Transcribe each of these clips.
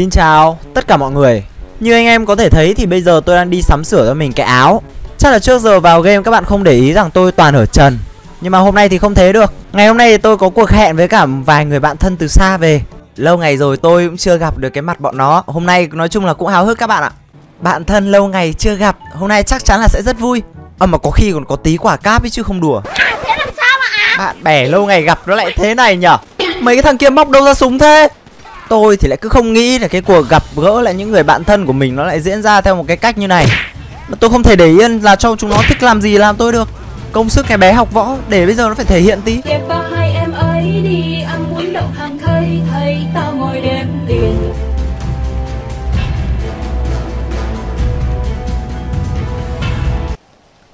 Xin chào tất cả mọi người. Như anh em có thể thấy thì bây giờ tôi đang đi sắm sửa cho mình cái áo. Chắc là trước giờ vào game các bạn không để ý rằng tôi toàn ở trần. Nhưng mà hôm nay thì không thế được. Ngày hôm nay thì tôi có cuộc hẹn với cả vài người bạn thân từ xa về. Lâu ngày rồi tôi cũng chưa gặp được cái mặt bọn nó. Hôm nay nói chung là cũng háo hức các bạn ạ. Bạn thân lâu ngày chưa gặp Hôm nay chắc chắn là sẽ rất vui. Ờ mà có khi còn có tí quả cáp ấy chứ không đùa. Thế làm sao mà à? Bạn bè lâu ngày gặp nó lại thế này nhở? Mấy cái thằng kia móc đâu ra súng thế Tôi thì lại cứ không nghĩ là cái cuộc gặp gỡ lại những người bạn thân của mình Nó lại diễn ra theo một cái cách như này. Mà tôi không thể để yên là cho chúng nó thích làm gì làm tôi được. Công sức cái bé học võ để bây giờ nó phải thể hiện tí.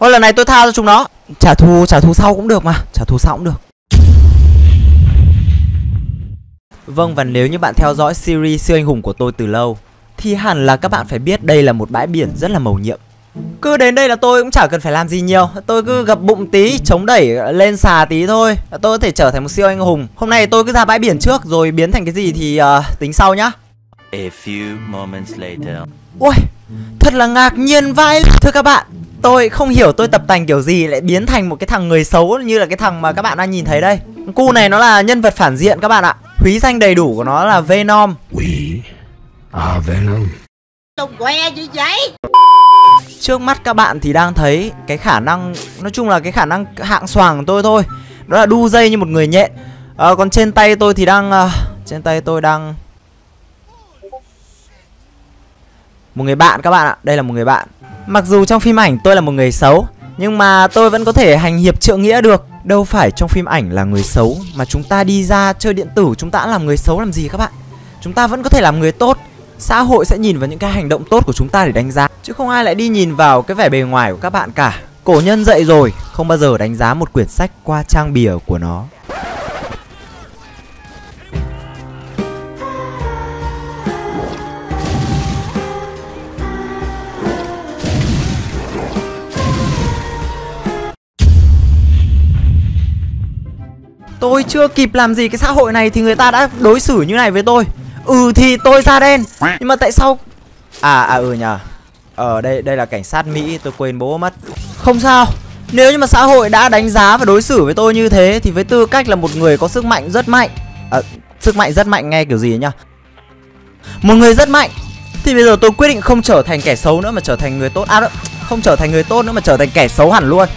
Thôi lần này tôi tha cho chúng nó. Trả thù trả thù sau cũng được mà. Trả thù sau cũng được Vâng và nếu như bạn theo dõi series siêu anh hùng của tôi từ lâu Thì hẳn là các bạn phải biết đây là một bãi biển rất là màu nhiệm. Cứ đến đây là tôi cũng chả cần phải làm gì nhiều. Tôi cứ gập bụng tí, chống đẩy lên xà tí thôi. Tôi có thể trở thành một siêu anh hùng. Hôm nay tôi cứ ra bãi biển trước rồi biến thành cái gì thì uh, tính sau nhá. A few moments later. Ui, thật là ngạc nhiên vai Thưa các bạn, tôi không hiểu tôi tập tành kiểu gì lại biến thành một cái thằng người xấu như là cái thằng mà các bạn đang nhìn thấy đây. Cu này nó là nhân vật phản diện các bạn ạ Húy danh đầy đủ của nó là Venom. We are Venom. Que gì vậy? Trước mắt các bạn thì đang thấy cái khả năng Nói chung là cái khả năng hạng xoàng của tôi thôi. Đó là đu dây như một người nhện. À, Còn trên tay tôi thì đang uh, Trên tay tôi đang Một người bạn các bạn ạ Đây là một người bạn. Mặc dù trong phim ảnh tôi là một người xấu nhưng mà tôi vẫn có thể hành hiệp trượng nghĩa được. Đâu phải trong phim ảnh là người xấu Mà chúng ta đi ra chơi điện tử, Chúng ta đã làm người xấu làm gì các bạn? Chúng ta vẫn có thể làm người tốt. Xã hội sẽ nhìn vào những cái hành động tốt của chúng ta để đánh giá. Chứ không ai lại đi nhìn vào cái vẻ bề ngoài của các bạn cả. Cổ nhân dạy rồi, Không bao giờ đánh giá một quyển sách qua trang bìa của nó. Tôi chưa kịp làm gì cái xã hội này thì người ta đã đối xử như này với tôi. Ừ thì tôi da đen. Nhưng mà tại sao? À à ừ nhờ. Ở đây đây là cảnh sát Mỹ tôi quên bố mất. Không sao. Nếu như mà xã hội đã đánh giá và đối xử với tôi như thế Thì với tư cách là một người có sức mạnh rất mạnh à, Sức mạnh rất mạnh nghe kiểu gì nhá Một người rất mạnh Thì bây giờ tôi quyết định không trở thành kẻ xấu nữa mà trở thành người tốt. À đó, không trở thành người tốt nữa mà trở thành kẻ xấu hẳn luôn.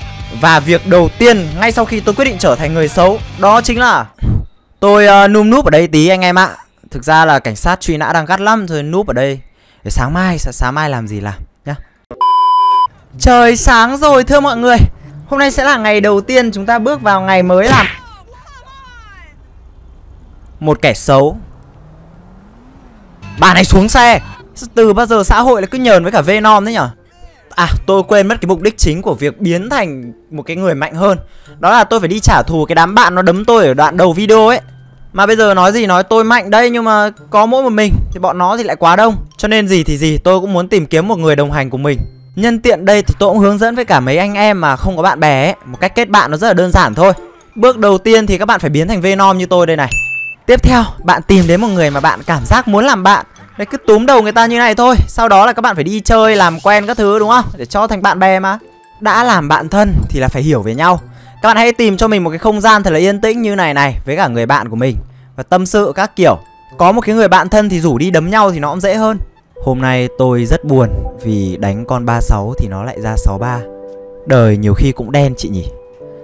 Và việc đầu tiên ngay sau khi tôi quyết định trở thành người xấu Đó chính là Tôi uh, num núp ở đây tí anh em ạ. Thực ra là cảnh sát truy nã đang gắt lắm Rồi núp ở đây. Để sáng mai, sáng, sáng mai làm gì làm nhá. Trời sáng rồi thưa mọi người. Hôm nay sẽ là ngày đầu tiên chúng ta bước vào ngày mới làm. Một kẻ xấu. Bà này xuống xe. Từ bao giờ xã hội lại cứ nhờn với cả Venom thế nhở? À tôi quên mất cái mục đích chính của việc biến thành một cái người mạnh hơn. Đó là tôi phải đi trả thù cái đám bạn nó đấm tôi ở đoạn đầu video ấy. Mà bây giờ nói gì nói tôi mạnh đây nhưng mà có mỗi một mình thì bọn nó thì lại quá đông. Cho nên gì thì gì, tôi cũng muốn tìm kiếm một người đồng hành của mình. Nhân tiện đây thì tôi cũng hướng dẫn với cả mấy anh em mà không có bạn bè ấy, Một cách kết bạn nó rất là đơn giản thôi. Bước đầu tiên thì các bạn phải biến thành Venom như tôi đây này. Tiếp theo, bạn tìm đến một người mà bạn cảm giác muốn làm bạn. Đấy cứ túm đầu người ta như này thôi Sau đó là các bạn phải đi chơi làm quen các thứ đúng không Để cho thành bạn bè mà Đã làm bạn thân thì là phải hiểu về nhau các bạn hãy tìm cho mình một cái không gian thật là yên tĩnh như này này với cả người bạn của mình và tâm sự các kiểu. Có một cái người bạn thân thì rủ đi đấm nhau thì nó cũng dễ hơn. Hôm nay tôi rất buồn vì đánh con 36 thì nó lại ra 63. Đời nhiều khi cũng đen chị nhỉ.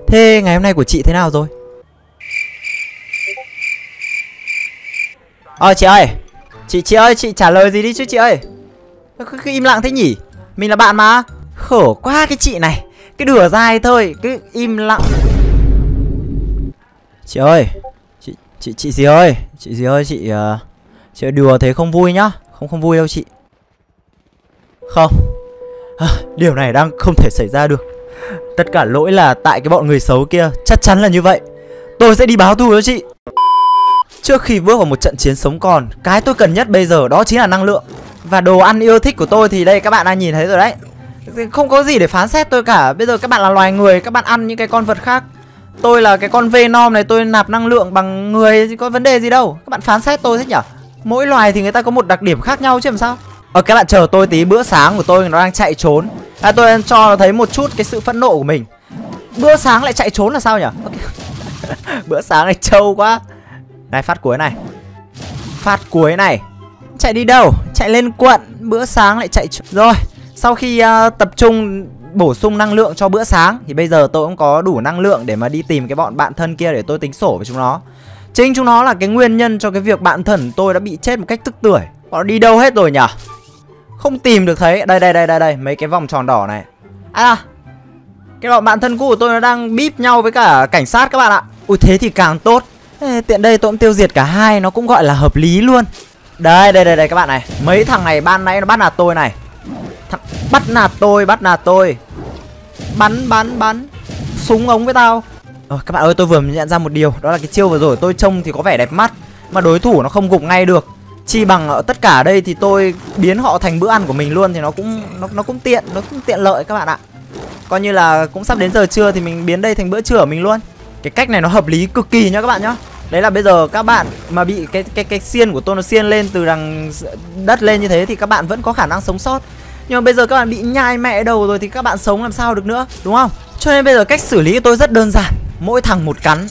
Thế ngày hôm nay của chị thế nào rồi? Ờ chị ơi, chị chị ơi, chị trả lời gì đi chứ chị ơi. Cứ, cứ im lặng thế nhỉ? Mình là bạn mà. Khổ quá cái chị này. Cái đùa dai thôi cứ im lặng. Chị ơi chị chị chị gì ơi? Chị gì ơi chị uh, chị đùa thế không vui nhá. Không không vui đâu chị. Không. À, điều này đang không thể xảy ra được. Tất cả lỗi là tại cái bọn người xấu kia. Chắc chắn là như vậy. Tôi sẽ đi báo thù cho chị trước khi bước vào một trận chiến sống còn cái tôi cần nhất bây giờ đó chính là năng lượng. Và đồ ăn yêu thích của tôi thì đây các bạn đang nhìn thấy rồi đấy. Không có gì để phán xét tôi cả. Bây giờ các bạn là loài người Các bạn ăn những cái con vật khác. Tôi là cái con Venom này Tôi nạp năng lượng bằng người Có vấn đề gì đâu. Các bạn phán xét tôi thế nhở? Mỗi loài thì người ta có một đặc điểm khác nhau chứ làm sao? Ờ các bạn chờ tôi tí bữa sáng của tôi nó đang chạy trốn. À, Tôi cho nó thấy một chút cái sự phẫn nộ của mình. Bữa sáng lại chạy trốn là sao nhỉ okay. Bữa sáng này trâu quá. Này phát cuối này. Phát cuối này. Chạy đi đâu? Chạy lên quận Bữa sáng lại chạy Rồi. Sau khi uh, tập trung bổ sung năng lượng cho bữa sáng Thì bây giờ tôi cũng có đủ năng lượng để mà đi tìm cái bọn bạn thân kia để tôi tính sổ với chúng nó. Chính chúng nó là cái nguyên nhân cho cái việc bạn thân tôi đã bị chết một cách tức tuổi Bọn đi đâu hết rồi nhỉ? Không tìm được thấy. Đây đây đây đây đây. Mấy cái vòng tròn đỏ này. À Cái bọn bạn thân cũ của tôi nó đang bíp nhau với cả cảnh sát các bạn ạ. Ui thế thì càng tốt. Ê, Tiện đây tôi cũng tiêu diệt cả hai Nó cũng gọi là hợp lý luôn. Đây đây đây đây các bạn này. Mấy thằng này ban nãy nó bắt nạt tôi này. Thằng bắt nạt tôi bắt nạt tôi. Bắn bắn bắn. Súng ống với tao. Ờ, các bạn ơi tôi vừa nhận ra một điều. Đó là cái chiêu vừa rồi tôi trông thì có vẻ đẹp mắt Mà đối thủ nó không gục ngay được. Chi bằng ở tất cả đây thì tôi biến họ thành bữa ăn của mình luôn Thì nó cũng nó, nó cũng tiện Nó cũng tiện lợi các bạn ạ. Coi như là cũng sắp đến giờ trưa thì mình biến đây thành bữa trưa của mình luôn. Cái cách này nó hợp lý cực kỳ nhá các bạn nhá. Đấy là bây giờ các bạn mà bị cái cái cái xiên của tôi nó xiên lên từ đằng đất lên như thế thì các bạn vẫn có khả năng sống sót. Nhưng mà bây giờ các bạn bị nhai mẹ đầu rồi thì các bạn sống làm sao được nữa, đúng không? Cho nên bây giờ cách xử lý của tôi rất đơn giản Mỗi thằng một cắn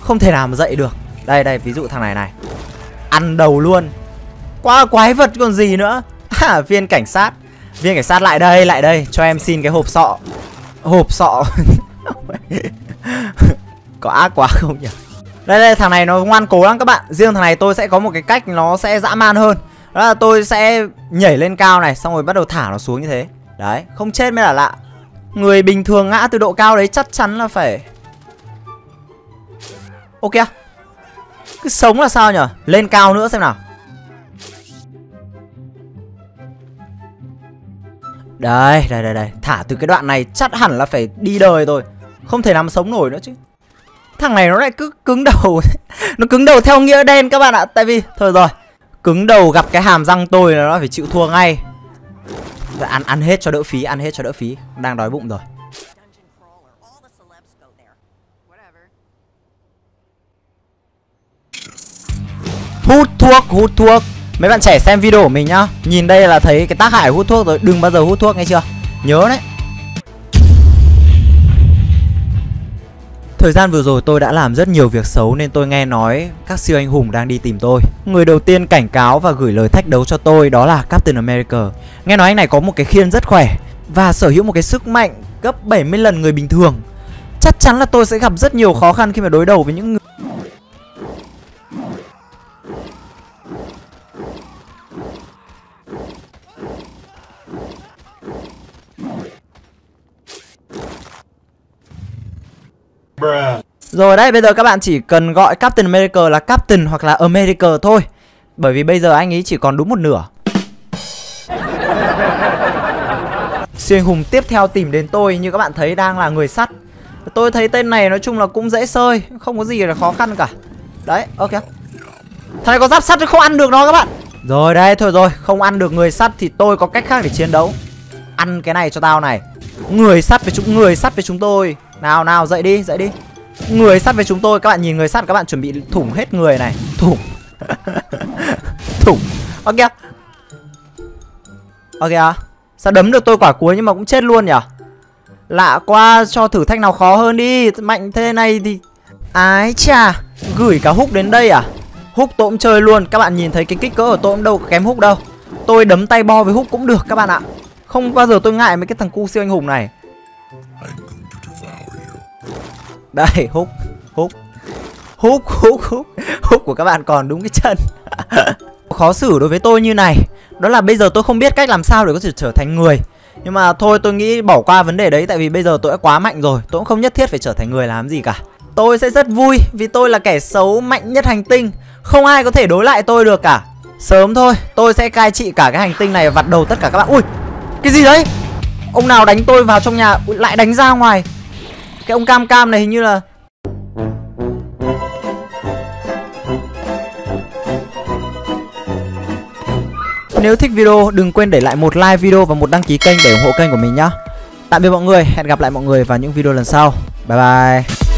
Không thể nào mà dậy được. Đây đây ví dụ thằng này này Ăn đầu luôn. Quá quái vật còn gì nữa. À, Viên cảnh sát. Viên cảnh sát lại đây lại đây Cho em xin cái hộp sọ. Hộp sọ. Có ác quá không nhỉ? Đây đây thằng này nó ngoan cố lắm các bạn. Riêng thằng này tôi sẽ có một cái cách nó sẽ dã man hơn. Đó là tôi sẽ nhảy lên cao này Xong rồi bắt đầu thả nó xuống như thế. Đấy không chết mới là lạ. Người bình thường ngã từ độ cao đấy chắc chắn là phải Ok Cứ sống là sao nhở Lên cao nữa xem nào. Đây, đây, đây, đây. Thả từ cái đoạn này chắc hẳn là phải đi đời rồi. Không thể nào mà sống nổi nữa chứ. Thằng này nó lại cứ cứng đầu Nó cứng đầu theo nghĩa đen các bạn ạ. Tại vì, thôi rồi. Cứng đầu gặp cái hàm răng tôi là nó phải chịu thua ngay. Rồi ăn ăn hết cho đỡ phí, ăn hết cho đỡ phí. Đang đói bụng rồi. Hút thuốc, hút thuốc. Mấy bạn trẻ xem video của mình nhá. Nhìn đây là thấy cái tác hại hút thuốc rồi. Đừng bao giờ hút thuốc nghe chưa? Nhớ đấy. Thời gian vừa rồi tôi đã làm rất nhiều việc xấu nên tôi nghe nói các siêu anh hùng đang đi tìm tôi. Người đầu tiên cảnh cáo và gửi lời thách đấu cho tôi đó là Captain America. Nghe nói anh này có một cái khiên rất khỏe và sở hữu một cái sức mạnh gấp 70 lần người bình thường. Chắc chắn là tôi sẽ gặp rất nhiều khó khăn khi mà đối đầu với những người Rồi. Đấy, bây giờ các bạn chỉ cần gọi Captain America là Captain hoặc là America thôi. Bởi vì bây giờ anh ấy chỉ còn đúng một nửa. Siêu anh hùng tiếp theo tìm đến tôi như các bạn thấy đang là người sắt. Tôi thấy tên này nói chung là cũng dễ sơi Không có gì là khó khăn cả. Đấy, ok. Thằng này có giáp sắt không ăn được nó các bạn. Rồi đây, thôi rồi. Không ăn được người sắt thì tôi có cách khác để chiến đấu. Ăn cái này cho tao này. Người sắt với chúng người sắt với chúng tôi. Nào nào dậy đi dậy đi. Người sắt với chúng tôi, Các bạn nhìn người sắt các bạn chuẩn bị thủng hết người này. Thủng. Thủng. Ok. Ok. À Sao đấm được tôi quả cuối nhưng mà cũng chết luôn nhỉ? Lạ quá, Cho thử thách nào khó hơn đi. Mạnh thế này thì Ái chà. Gửi cả húc đến đây à? Húc tôi cũng chơi luôn. Các bạn nhìn thấy cái kích cỡ của tôi cũng đâu kém húc đâu. Tôi đấm tay bo với húc cũng được các bạn ạ. Không bao giờ tôi ngại mấy cái thằng cu siêu anh hùng này đây hút hút. Hút hút hút. Hút của các bạn còn đúng cái chân. Khó xử đối với tôi như này. Đó là bây giờ tôi không biết cách làm sao để có thể trở thành người. Nhưng mà thôi tôi nghĩ bỏ qua vấn đề đấy tại vì bây giờ tôi đã quá mạnh rồi. Tôi cũng không nhất thiết phải trở thành người làm gì cả. Tôi sẽ rất vui vì tôi là kẻ xấu mạnh nhất hành tinh. Không ai có thể đối lại tôi được cả. Sớm thôi tôi sẽ cai trị cả cái hành tinh này và vặt đầu tất cả các bạn. Ui cái gì đấy? Ông nào đánh tôi vào trong nhà? Ui, lại đánh ra ngoài cái ông cam cam này hình như là Nếu thích video đừng quên để lại một like video và một đăng ký kênh để ủng hộ kênh của mình nhé Tạm biệt mọi người, hẹn gặp lại mọi người vào những video lần sau. Bye bye.